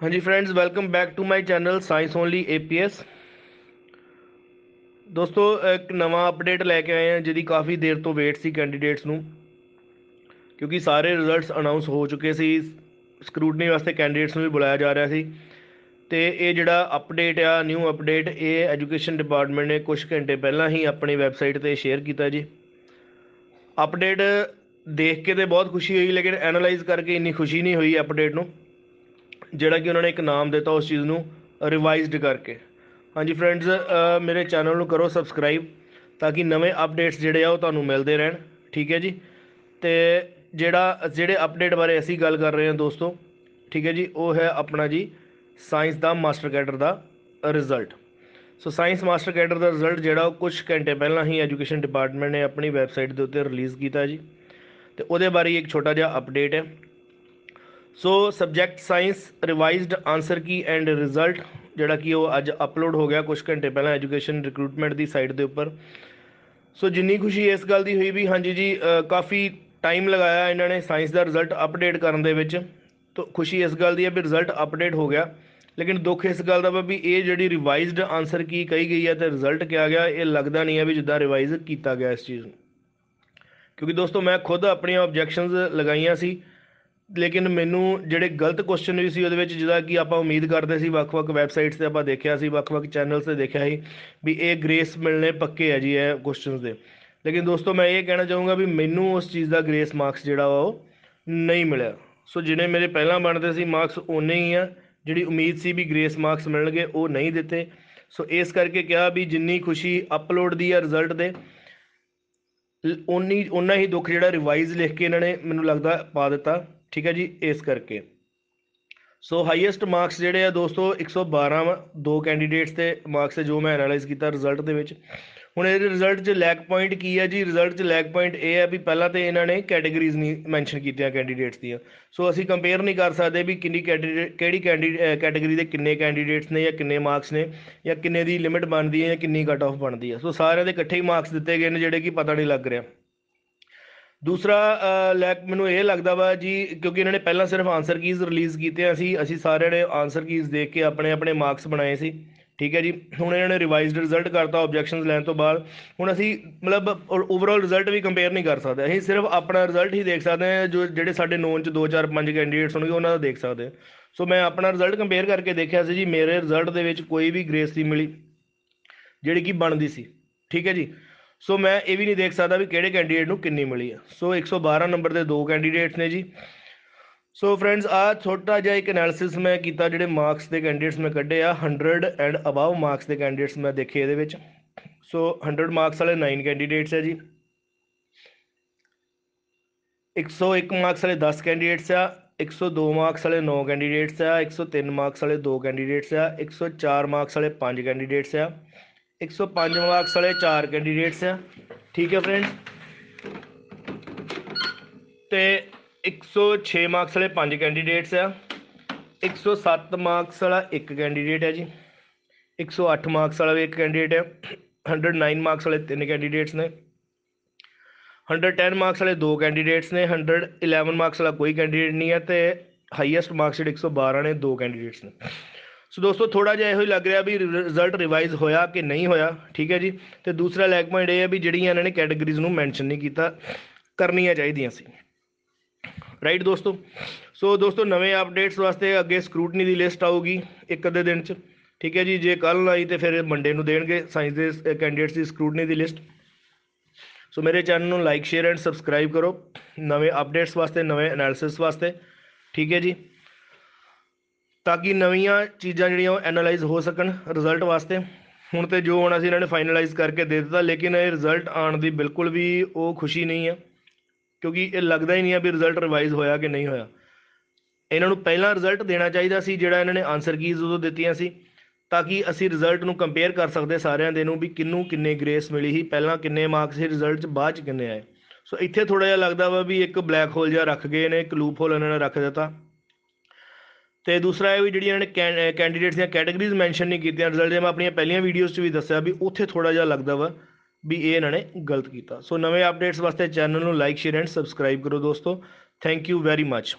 ਹਾਂਜੀ friends welcome back to my channel science only APS ਦੋਸਤੋ, ਇੱਕ ਨਵਾਂ ਅਪਡੇਟ ਲੈ ਕੇ ਆਏ ਹਾਂ, ਜਿਹਦੀ ਕਾਫੀ ਦੇਰ ਤੋਂ ਵੇਟ ਸੀ ਕੈਂਡੀਡੇਟਸ ਨੂੰ, ਕਿਉਂਕਿ ਸਾਰੇ ਰਿਜ਼ਲਟਸ ਅਨਾਉਂਸ ਹੋ ਚੁੱਕੇ ਸੀ। ਸਕਰੂਟਨੀ ਵਾਸਤੇ ਕੈਂਡੀਡੇਟਸ ਨੂੰ ਵੀ ਬੁਲਾਇਆ ਜਾ ਰਿਹਾ ਸੀ। ਤੇ ਇਹ ਜਿਹੜਾ ਅਪਡੇਟ ਆ ਨਿਊ ਅਪਡੇਟ ਇਹ ਐਜੂਕੇਸ਼ਨ ਡਿਪਾਰਟਮੈਂਟ ਨੇ ਕੁਝ ਘੰਟੇ ਪਹਿਲਾਂ ਹੀ ਆਪਣੀ ਵੈਬਸਾਈਟ ਤੇ ਸ਼ੇਅਰ ਕੀਤਾ ਜੀ। ਅਪਡੇਟ ਦੇਖ ਕੇ ਤੇ ਬਹੁਤ ਖੁਸ਼ੀ ਹੋਈ, ਲੇਕਿਨ ਐਨਾਲਾਈਜ਼ ਕਰਕੇ ਇੰਨੀ ਖੁਸ਼ੀ ਨਹੀਂ ਹੋਈ ਅਪਡੇਟ ਨੂੰ। ਜਿਹੜਾ ਕਿ ਉਹਨਾਂ ਨੇ ਇੱਕ ਨਾਮ ਦਿੱਤਾ ਉਸ ਚੀਜ਼ ਨੂੰ ਰਿਵਾਈਜ਼ਡ ਕਰਕੇ। ਹਾਂਜੀ ਫਰੈਂਡਸ ਮੇਰੇ ਚੈਨਲ ਨੂੰ ਕਰੋ ਸਬਸਕ੍ਰਾਈਬ ਤਾਂ ਕਿ ਨਵੇਂ ਅਪਡੇਟਸ ਜਿਹੜੇ ਆ ਉਹ ਤੁਹਾਨੂੰ ਮਿਲਦੇ ਰਹਿਣ। ਠੀਕ ਹੈ ਜੀ? ਤੇ ਜਿਹੜਾ, ਜਿਹੜੇ ਅਪਡੇਟ ਬਾਰੇ ਅਸੀਂ ਗੱਲ ਕਰ ਰਹੇ ਹਾਂ ਦੋਸਤੋ, ਠੀਕ ਹੈ ਜੀ? ਉਹ ਹੈ ਆਪਣਾ ਜੀ ਸਾਇੰਸ ਦਾ ਮਾਸਟਰ ਕੈਡਰ ਦਾ result so science master cadre ਦਾ ਰਿਜ਼ਲਟ ਜਿਹੜਾ ਉਹ ਕੁਝ ਘੰਟੇ ਪਹਿਲਾਂ ਹੀ ਐਜੂਕੇਸ਼ਨ ਡਿਪਾਰਟਮੈਂਟ ਨੇ ਆਪਣੀ ਵੈਬਸਾਈਟ ਦੇ ਉੱਤੇ ਰਿਲੀਜ਼ ਕੀਤਾ ਜੀ। ਤੇ ਉਹਦੇ ਬਾਰੇ ਇੱਕ ਛੋਟਾ ਜਿਹਾ ਅਪਡੇਟ ਹੈ। So subject science revised answer key and result ਜਿਹੜਾ ਕਿ ਉਹ ਅੱਜ ਅਪਲੋਡ ਹੋ ਗਿਆ ਕੁਝ ਘੰਟੇ ਪਹਿਲਾਂ ਐਜੂਕੇਸ਼ਨ ਰਿਕਰੂਟਮੈਂਟ ਦੀ ਸਾਈਟ ਦੇ ਉੱਪਰ। ਸੋ ਜਿੰਨੀ ਖੁਸ਼ੀ ਇਸ ਗੱਲ ਦੀ ਹੋਈ ਵੀ ਹਾਂਜੀ ਜੀ ਕਾਫੀ ਟਾਈਮ ਲਗਾਇਆ ਇਹਨਾਂ ਨੇ ਸਾਇੰਸ ਦਾ ਰਿਜ਼ਲਟ ਅਪਡੇਟ ਕਰਨ ਦੇ ਵਿੱਚ। ਤਾਂ, ਖੁਸ਼ੀ ਇਸ ਗੱਲ ਦੀ ਹੈ ਵੀ ਰਿਜ਼ਲਟ ਅਪਡੇਟ ਹੋ ਗਿਆ। ਲੇਕਿਨ ਦੁੱਖ ਇਸ ਗੱਲ ਦਾ ਵਾ ਵੀ ਇਹ ਜਿਹੜੀ ਰਿਵਾਈਜ਼ਡ ਆਨਸਰ ਕੀ ਕਹੀ ਗਈ ਹੈ ਤੇ ਰਿਜ਼ਲਟ ਕਿਹਾ ਗਿਆ, ਇਹ ਲੱਗਦਾ ਨਹੀਂ ਹੈ ਵੀ ਜਿੱਦਾਂ ਰਿਵਾਈਜ਼ ਕੀਤਾ ਗਿਆ ਇਸ ਚੀਜ਼ ਨੂੰ। ਕਿਉਂਕਿ ਦੋਸਤੋ, ਮੈਂ ਖੁਦ ਆਪਣੀਆਂ ਆਬਜੈਕਸ਼ਨਸ ਲਗਾਈਆਂ ਸੀ। ਲੇਕਿਨ ਮੈਨੂੰ ਜਿਹੜੇ ਗਲਤ ਕੁਐਸਚਨ ਵੀ ਸੀ ਉਹਦੇ ਵਿੱਚ ਜਿਹਦਾ ਕਿ ਆਪਾਂ ਉਮੀਦ ਕਰਦੇ ਸੀ, ਵੱਖ-ਵੱਖ ਵੈਬਸਾਈਟਸ ਤੇ ਆਪਾਂ ਦੇਖਿਆ ਸੀ, ਵੱਖ-ਵੱਖ ਚੈਨਲਸ ਤੇ ਦੇਖਿਆ ਸੀ ਵੀ ਇਹ ਗ੍ਰੇਸ ਮਿਲਣੇ ਪੱਕੇ ਆ ਜੀ ਇਹ ਕੁਐਸਚਨਸ ਦੇ। ਲੇਕਿਨ ਦੋਸਤੋ, ਮੈਂ ਇਹ ਕਹਿਣਾ ਚਾਹੂੰਗਾ ਵੀ ਮੈਨੂੰ ਉਸ ਚੀਜ਼ ਦਾ ਗ੍ਰੇਸ ਮਾਰਕਸ ਜਿਹੜਾ ਵਾ ਉਹ ਨਹੀਂ ਮਿਲਿਆ। ਸੋ ਜਿਹੜੇ ਮੇਰੇ ਪਹਿਲਾਂ ਬਣਦੇ ਸੀ ਮਾਰਕਸ ਉਨੇ ਹੀ ਆ। ਜਿਹੜੀ ਉਮੀਦ ਸੀ ਵੀ ਗ੍ਰੇਸ ਮਾਰਕਸ ਮਿਲਣਗੇ, ਉਹ ਨਹੀਂ ਦਿੱਤੇ। ਸੋ ਇਸ ਕਰਕੇ ਕਿਹਾ ਵੀ ਜਿੰਨੀ ਖੁਸ਼ੀ ਅਪਲੋਡ ਦੀ ਆ ਰਿਜ਼ਲਟ ਦੇ ਉਨੀ, ਉਨਾ ਹੀ ਦੁੱਖ ਜਿਹੜਾ ਰਿਵਾਈਜ਼ ਲਿਖ ਕੇ ਇਹਨਾਂ ਨੇ ਮੈਨੂੰ ਲੱਗਦਾ ਪਾ ਦਿੱਤਾ। ਠੀਕ ਹੈ ਜੀ, ਇਸ ਕਰਕੇ। ਸੋ ਹਾਈਐਸਟ ਮਾਰਕਸ ਜਿਹੜੇ ਆ ਦੋਸਤੋ 112 ਵਾ, ਦੋ ਕੈਂਡੀਡੇਟਸ ਤੇ ਮਾਰਕਸ ਜੋ ਮੈਂ ਐਨਾਲਾਈਜ਼ ਕੀਤਾ ਰਿਜ਼ਲਟ ਦੇ ਵਿੱਚ। ਹੁਣ ਇਹਦੇ ਰਿਜ਼ਲਟ 'ਚ ਲੈਕ ਪੁਆਇੰਟ ਕੀ ਹੈ ਜੀ? ਰਿਜ਼ਲਟ 'ਚ ਲੈਕ ਪੁਆਇੰਟ ਇਹ ਹੈ ਵੀ ਪਹਿਲਾਂ ਤੇ ਇਹਨਾਂ ਨੇ ਕੈਟਾਗਰੀਜ਼ ਨਹੀਂ ਮੈਂਸ਼ਨ ਕੀਤੀਆਂ ਕੈਂਡੀਡੇਟਸ ਦੀਆਂ। ਸੋ ਅਸੀਂ ਕੰਪੇਅਰ ਨਹੀਂ ਕਰ ਸਕਦੇ ਵੀ ਕਿੰਨੀ ਕੈਟਾਗਰੀ ਕਿਹੜੀ ਕੈਟਾਗਰੀ ਦੇ ਕਿੰਨੇ ਕੈਂਡੀਡੇਟਸ ਨੇ ਜਾਂ ਕਿੰਨੇ ਮਾਰਕਸ ਨੇ ਜਾਂ ਕਿੰਨੇ ਦੀ ਲਿਮਿਟ ਬਣਦੀ ਹੈ ਜਾਂ ਕਿੰਨੀ ਕੱਟ ਆਫ ਬਣਦੀ ਹੈ। ਸੋ ਸਾਰਿਆਂ ਦੇ ਇਕੱਠੇ ਹੀ ਮਾਰਕਸ ਦਿੱਤੇ ਗਏ ਨੇ, ਜਿਹੜੇ ਕਿ ਪਤਾ ਨਹੀਂ ਲੱਗ ਰਿਹਾ। ਦੂਸਰਾ ਲੈਕ ਮੈਨੂੰ ਇਹ ਲੱਗਦਾ ਵਾ ਜੀ, ਕਿਉਂਕਿ ਇਹਨਾਂ ਨੇ ਪਹਿਲਾਂ ਸਿਰਫ ਆਨਸਰ ਕੀਜ਼ ਰਿਲੀਜ਼ ਕੀਤੇ ਸੀ ਅਸੀਂ ਸਾਰਿਆਂ ਨੇ ਆਨਸਰ ਕੀਜ਼ ਦੇਖ ਕੇ ਆਪਣੇ ਆਪਣੇ ਮਾਰਕਸ ਬਣਾਏ ਸੀ। ਠੀਕ ਹੈ ਜੀ? ਹੁਣ ਇਹਨਾਂ ਨੇ ਰਿਵਾਈਜ਼ਡ ਰਿਜ਼ਲਟ ਕਰਤਾ ਆਬਜੈਕਸ਼ਨਸ ਲੈਣ ਤੋਂ ਬਾਅਦ। ਹੁਣ ਅਸੀਂ, ਮਤਲਬ ਓਵਰਆਲ ਰਿਜ਼ਲਟ ਵੀ ਕੰਪੇਅਰ ਨਹੀਂ ਕਰ ਸਕਦੇ। ਅਸੀਂ ਸਿਰਫ ਆਪਣਾ ਰਿਜ਼ਲਟ ਹੀ ਦੇਖ ਸਕਦੇ ਹਾਂ, ਜੋ ਜਿਹੜੇ ਸਾਡੇ ਨੋਨ ਚ 2 4 5 ਕੈਂਡੀਡੇਟਸ ਹੋਣਗੇ, ਉਹਨਾਂ ਦਾ ਦੇਖ ਸਕਦੇ ਹਾਂ। ਸੋ ਮੈਂ ਆਪਣਾ ਰਿਜ਼ਲਟ ਕੰਪੇਅਰ ਕਰਕੇ ਦੇਖਿਆ ਸੀ ਜੀ, ਮੇਰੇ ਰਿਜ਼ਲਟ ਦੇ ਵਿੱਚ ਕੋਈ ਵੀ ਗ੍ਰੇਸ ਨਹੀਂ ਮਿਲੀ, ਜਿਹੜੀ ਕਿ ਬਣਦੀ ਸੀ। ਠੀਕ ਹੈ ਜੀ? ਸੋ ਮੈਂ ਇਹ ਵੀ ਨਹੀਂ ਦੇਖ ਸਕਦਾ ਵੀ ਕਿਹੜੇ ਕੈਂਡੀਡੇਟ ਨੂੰ ਕਿੰਨੀ ਮਿਲੀ ਹੈ ਸੋ 112 ਨੰਬਰ ਦੇ ਦੋ ਕੈਂਡੀਡੇਟਸ ਨੇ ਜੀ। ਸੋ ਫਰੈਂਡਸ ਆ ਛੋਟਾ ਜਿਹਾ ਇੱਕ ਐਨਾਲਿਸਿਸ ਮੈਂ ਕੀਤਾ ਜਿਹੜੇ ਮਾਰਕਸ ਦੇ ਕੈਂਡੀਡੇਟਸ ਮੈਂ ਕੱਢੇ ਆ। 100 ਐਂਡ ਅਬਵ ਮਾਰਕਸ ਦੇ ਕੈਂਡੀਡੇਟਸ ਮੈਂ ਦੇਖੇ ਇਹਦੇ ਵਿੱਚ। ਸੋ 100 ਮਾਰਕਸ ਵਾਲੇ 9 ਕੈਂਡੀਡੇਟਸ ਹੈ ਜੀ। 101 ਮਾਰਕਸ ਵਾਲੇ 10 ਕੈਂਡੀਡੇਟਸ ਆ। 102 ਮਾਰਕਸ ਵਾਲੇ 9 ਕੈਂਡੀਡੇਟਸ ਆ। 103 ਮਾਰਕਸ ਵਾਲੇ 2 ਕੈਂਡੀਡੇਟਸ ਆ। 104 ਮਾਰਕਸ ਵਾਲੇ 5 ਕੈਂਡੀਡੇਟਸ ਆ। 105 ਮਾਰਕਸ ਵਾਲੇ 4 ਕੈਂਡੀਡੇਟਸ ਆ। ਠੀਕ ਹੈ ਫਰੈਂਡਸ ਤੇ 106 ਮਾਰਕਸ ਵਾਲੇ ਪੰਜ ਕੈਂਡੀਡੇਟਸ ਆ। 107 ਮਾਰਕਸ ਵਾਲਾ ਇੱਕ ਕੈਂਡੀਡੇਟ ਹੈ ਜੀ। 108 ਮਾਰਕਸ ਵਾਲਾ ਵੀ ਇੱਕ ਕੈਂਡੀਡੇਟ ਹੈ 109 ਮਾਰਕਸ ਵਾਲੇ ਤਿੰਨ ਕੈਂਡੀਡੇਟਸ ਨੇ। 110 ਮਾਰਕਸ ਵਾਲੇ ਦੋ ਕੈਂਡੀਡੇਟਸ ਨੇ। 111 ਮਾਰਕਸ ਵਾਲਾ ਕੋਈ ਕੈਂਡੀਡੇਟ ਨਹੀਂ ਹੈ ਤੇ ਹਾਈਐਸਟ ਮਾਰਕਸ ਜਿਹੜੇ 112 ਨੇ, ਦੋ ਕੈਂਡੀਡੇਟਸ ਨੇ। ਸੋ ਦੋਸਤੋ ਥੋੜਾ ਜਿਹਾ ਇਹੋ ਹੀ ਲੱਗ ਰਿਹਾ ਵੀ ਰਿਜ਼ਲਟ ਰਿਵਾਈਜ਼ ਹੋਇਆ ਕਿ ਨਹੀਂ ਹੋਇਆ, ਠੀਕ ਹੈ ਜੀ? ਤੇ ਦੂਸਰਾ ਲੈਗ ਪੁਆਇੰਟ ਇਹ ਹੈ ਵੀ ਜਿਹੜੀਆਂ ਇਹਨਾਂ ਨੇ ਕੈਟਾਗਰੀਜ਼ ਨੂੰ ਮੈਂਸ਼ਨ ਨਹੀਂ ਕੀਤਾ, ਕਰਨੀਆਂ ਚਾਹੀਦੀਆਂ ਸੀ। ਰਾਈਟ ਦੋਸਤੋ? ਸੋ ਦੋਸਤੋ, ਨਵੇਂ ਅਪਡੇਟਸ ਵਾਸਤੇ ਅੱਗੇ ਸਕਰੂਟਨੀ ਦੀ ਲਿਸਟ ਆਊਗੀ ਇੱਕ ਅੱਧੇ ਦਿਨ ਚ, ਠੀਕ ਹੈ ਜੀ? ਜੇ ਕੱਲ ਆਈ ਤੇ ਫਿਰ ਮੰਡੇ ਨੂੰ ਦੇਣਗੇ ਸਾਇੰਸ ਦੇ ਕੈਂਡੀਡੇਟਸ ਦੀ ਸਕਰੂਟਨੀ ਦੀ ਲਿਸਟ ਸੋ ਮੇਰੇ ਚੈਨਲ ਨੂੰ ਲਾਈਕ ਸ਼ੇਅਰ ਐਂਡ ਸਬਸਕ੍ਰਾਈਬ ਕਰੋ। ਨਵੇਂ ਅਪਡੇਟਸ ਵਾਸਤੇ, ਨਵੇਂ ਐਨਾਲਿਸਿਸ ਵਾਸਤੇ, ਠੀਕ ਹੈ ਜੀ? ਤਾਂ ਕਿ ਨਵੀਆਂ ਚੀਜ਼ਾਂ ਜਿਹੜੀਆਂ ਉਹ ਐਨਾਲਾਈਜ਼ ਹੋ ਸਕਣ ਰਿਜ਼ਲਟ ਵਾਸਤੇ। ਹੁਣ ਤੇ ਜੋ ਹੋਣਾ ਸੀ ਇਹਨਾਂ ਨੇ ਫਾਈਨਲਾਈਜ਼ ਕਰਕੇ ਦੇ ਦਿੱਤਾ, ਲੇਕਿਨ ਇਹ ਰਿਜ਼ਲਟ ਆਉਣ ਦੀ ਬਿਲਕੁਲ ਵੀ ਉਹ ਖੁਸ਼ੀ ਨਹੀਂ ਹੈ ਕਿਉਂਕਿ ਇਹ ਲੱਗਦਾ ਹੀ ਨਹੀਂ ਹੈ ਵੀ ਰਿਜ਼ਲਟ ਰਿਵਾਈਜ਼ ਹੋਇਆ ਕਿ ਨਹੀਂ ਹੋਇਆ। ਇਹਨਾਂ ਨੂੰ ਪਹਿਲਾਂ ਰਿਜ਼ਲਟ ਦੇਣਾ ਚਾਹੀਦਾ ਸੀ, ਜਿਹੜਾ ਇਹਨਾਂ ਨੇ ਆਨਸਰ ਕੀਜ਼ ਉਦੋਂ ਦਿੱਤੀਆਂ ਸੀ, ਤਾਂ ਕਿ ਅਸੀਂ ਰਿਜ਼ਲਟ ਨੂੰ ਕੰਪੇਅਰ ਕਰ ਸਕਦੇ ਸਾਰਿਆਂ ਦੇ ਨੂੰ ਵੀ ਕਿੰਨੂੰ ਕਿੰਨੇ ਗ੍ਰੇਸ ਮਿਲੀ ਸੀ, ਪਹਿਲਾਂ ਕਿੰਨੇ ਮਾਰਕਸ ਸੀ ਰਿਜ਼ਲਟ 'ਚ ਬਾਅਦ 'ਚ ਕਿੰਨੇ ਆਏ। ਸੋ ਇੱਥੇ ਥੋੜਾ ਜਿਹਾ ਲੱਗਦਾ ਵਾ ਵੀ ਇੱਕ ਬਲੈਕ ਹੋਲ ਜਿਹਾ ਰੱਖ ਗਏ ਨੇ, ਇੱਕ ਲੂਪ ਹੋਲ ਇਹਨਾਂ ਨੇ ਰੱਖ ਦਿੱਤਾ। ਤੇ ਦੂਸਰਾ ਇਹ ਵੀ ਜਿਹੜੀਆਂ ਇਹਨਾਂ ਨੇ ਕੈਂਡੀਡੇਟਸ ਦੀਆਂ ਕੈਟਾਗਰੀਜ਼ ਮੈਂਸ਼ਨ ਨਹੀਂ ਕੀਤੀਆਂ ਰਿਜ਼ਲਟ ਦੇ ਮੈਂ ਆਪਣੀਆਂ ਪਹਿਲੀਆਂ ਵੀਡੀਓਜ਼ 'ਚ ਵੀ ਦੱਸਿਆ ਵੀ ਉੱਥੇ ਥੋੜਾ ਜਿਹਾ ਲੱਗਦਾ ਵਾ ਵੀ ਇਹ ਇਹਨਾਂ ਨੇ ਗਲਤ ਕੀਤਾ। ਸੋ ਨਵੇਂ ਅਪਡੇਟਸ ਵਾਸਤੇ ਚੈਨਲ ਨੂੰ ਲਾਈਕ ਸ਼ੇਅਰ ਐਂਡ ਸਬਸਕ੍ਰਾਈਬ ਕਰੋ ਦੋਸਤੋ। Thank you very much